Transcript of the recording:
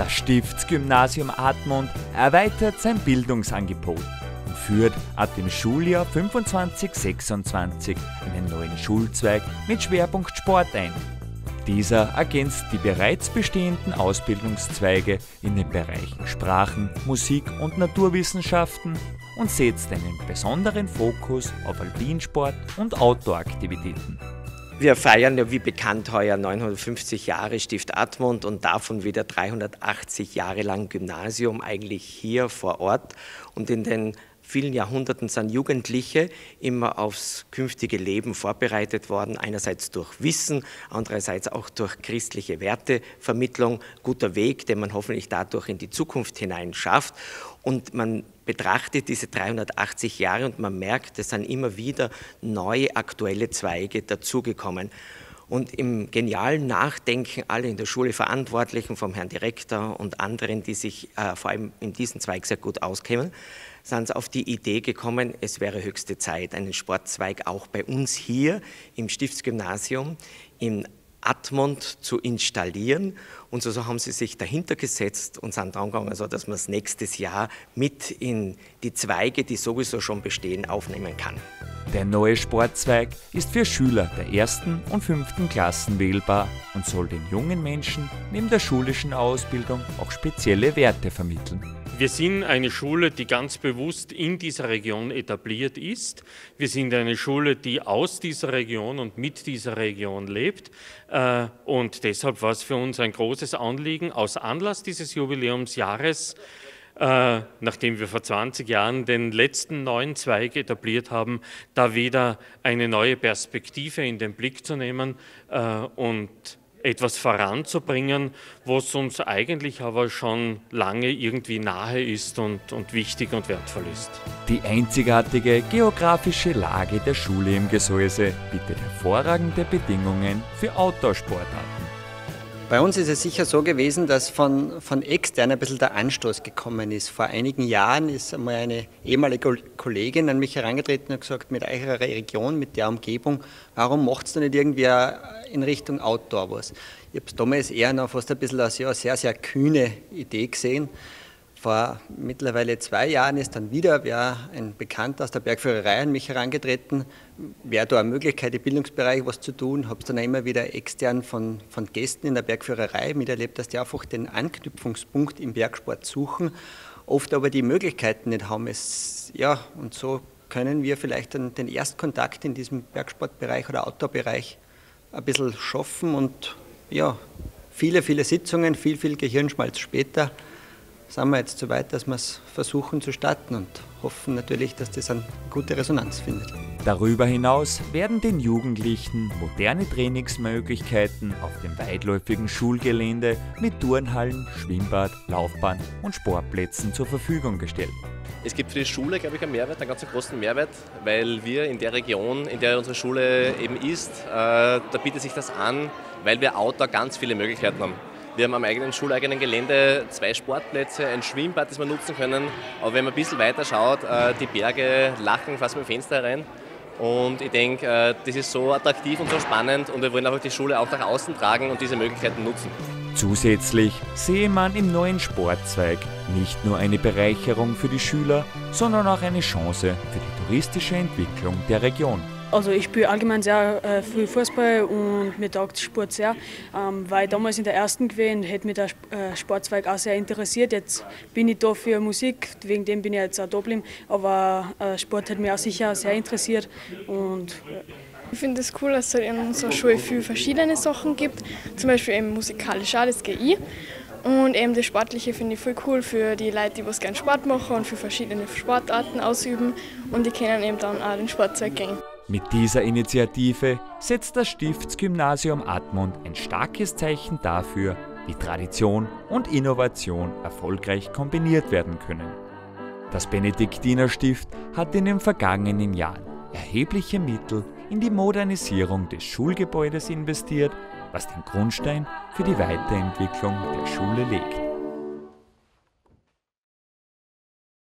Das Stiftsgymnasium Admont erweitert sein Bildungsangebot und führt ab dem Schuljahr 25-26 einen neuen Schulzweig mit Schwerpunkt Sport ein. Dieser ergänzt die bereits bestehenden Ausbildungszweige in den Bereichen Sprachen, Musik und Naturwissenschaften und setzt einen besonderen Fokus auf Alpinsport und Outdoor-Aktivitäten. Wir feiern ja wie bekannt heuer 950 Jahre Stift Admont und davon wieder 380 Jahre lang Gymnasium eigentlich hier vor Ort. Und in den vielen Jahrhunderten sind Jugendliche immer aufs künftige Leben vorbereitet worden, einerseits durch Wissen, andererseits auch durch christliche Wertevermittlung, guter Weg, den man hoffentlich dadurch in die Zukunft hinein schafft. Und man betrachtet diese 380 Jahre und man merkt, es sind immer wieder neue aktuelle Zweige dazugekommen. Und im genialen Nachdenken alle in der Schule Verantwortlichen, vom Herrn Direktor und anderen, die sich äh, vor allem in diesem Zweig sehr gut auskennen, sind sie auf die Idee gekommen, es wäre höchste Zeit, einen Sportzweig auch bei uns hier im Stiftsgymnasium in Admont zu installieren. Und so haben sie sich dahinter gesetzt und sind dran gegangen, also dass man es nächstes Jahr mit in die Zweige, die sowieso schon bestehen, aufnehmen kann. Der neue Sportzweig ist für Schüler der ersten und fünften Klassen wählbar und soll den jungen Menschen neben der schulischen Ausbildung auch spezielle Werte vermitteln. Wir sind eine Schule, die ganz bewusst in dieser Region etabliert ist. Wir sind eine Schule, die aus dieser Region und mit dieser Region lebt. Äh, und deshalb war es für uns ein großes Anliegen, aus Anlass dieses Jubiläumsjahres, äh, nachdem wir vor 20 Jahren den letzten neuen Zweig etabliert haben, da wieder eine neue Perspektive in den Blick zu nehmen äh, und etwas voranzubringen, was uns eigentlich aber schon lange irgendwie nahe ist und, und wichtig und wertvoll ist. Die einzigartige geografische Lage der Schule im Gesäuse bietet hervorragende Bedingungen für Outdoor-Sportarten. Bei uns ist es sicher so gewesen, dass von, von extern ein bisschen der Anstoß gekommen ist. Vor einigen Jahren ist einmal eine ehemalige Kollegin an mich herangetreten und gesagt, mit eurer Region, mit der Umgebung, warum macht es da nicht irgendwie in Richtung Outdoor was? Ich habe es damals eher noch fast ein bisschen als ja, sehr, sehr kühne Idee gesehen. Vor mittlerweile zwei Jahren ist dann wieder wer, ein Bekannter aus der Bergführerei an mich herangetreten, wäre da eine Möglichkeit, im Bildungsbereich was zu tun. Habe es dann immer wieder extern von, von Gästen in der Bergführerei miterlebt, dass die einfach den Anknüpfungspunkt im Bergsport suchen, oft aber die Möglichkeiten nicht haben. Es, ja, und so können wir vielleicht den, den Erstkontakt in diesem Bergsportbereich oder Outdoor-Bereich ein bisschen schaffen und ja, viele, viele Sitzungen, viel, viel Gehirnschmalz später sind wir jetzt so weit, dass wir es versuchen zu starten und hoffen natürlich, dass das eine gute Resonanz findet. Darüber hinaus werden den Jugendlichen moderne Trainingsmöglichkeiten auf dem weitläufigen Schulgelände mit Turnhallen, Schwimmbad, Laufbahn und Sportplätzen zur Verfügung gestellt. Es gibt für die Schule, glaube ich, einen Mehrwert, einen ganz großen Mehrwert, weil wir in der Region, in der unsere Schule eben ist, äh, da bietet sich das an, weil wir Outdoor ganz viele Möglichkeiten haben. Wir haben am eigenen schuleigenen Gelände zwei Sportplätze, ein Schwimmbad, das wir nutzen können. Aber wenn man ein bisschen weiter schaut, äh, die Berge lachen fast mit dem Fenster herein. Und ich denke, äh, das ist so attraktiv und so spannend und wir wollen einfach die Schule auch nach außen tragen und diese Möglichkeiten nutzen. Zusätzlich sehe man im neuen Sportzweig nicht nur eine Bereicherung für die Schüler, sondern auch eine Chance für die touristische Entwicklung der Region. Also ich spiele allgemein sehr äh, viel Fußball und mir taugt Sport sehr, ähm, weil damals in der ersten gewesen, hätte mich der äh, Sportzweig auch sehr interessiert. Jetzt bin ich da für Musik, wegen dem bin ich jetzt auch da geblieben, aber äh, Sport hat mich auch sicher sehr interessiert und ja. Ich finde es das cool, dass es in unserer Schule viele verschiedene Sachen gibt, zum Beispiel eben musikalisch auch das GI. Und eben das Sportliche finde ich voll cool für die Leute, die was gerne Sport machen und für verschiedene Sportarten ausüben. Und die können eben dann auch den Sportzweig gehen. Mit dieser Initiative setzt das Stiftsgymnasium Admont ein starkes Zeichen dafür, wie Tradition und Innovation erfolgreich kombiniert werden können. Das Benediktinerstift hat in den vergangenen Jahren erhebliche Mittel in die Modernisierung des Schulgebäudes investiert, was den Grundstein für die Weiterentwicklung der Schule legt.